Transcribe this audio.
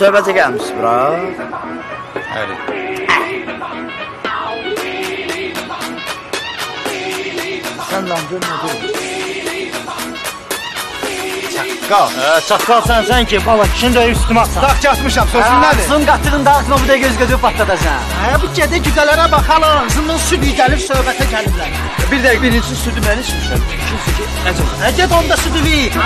Söhbətə gəlmişsiniz bura. Bəli. Sən lan gör nə deyir. Qal. Hə, çaqqal sən sən ki, bala kişini də üstümə atsan. Dağ çatmışam, sözün nədir? Sın qatığın dağıtma bu da göz gözü patladacaq. Hə, bu gedə güdələrə baxalım. Zımın südü gəlir söhbətə gəlirlər. Bir dəqiqə, birinci südü mən içmişəm. İkincisi ki, əcəm. Hə, get onda südü ver.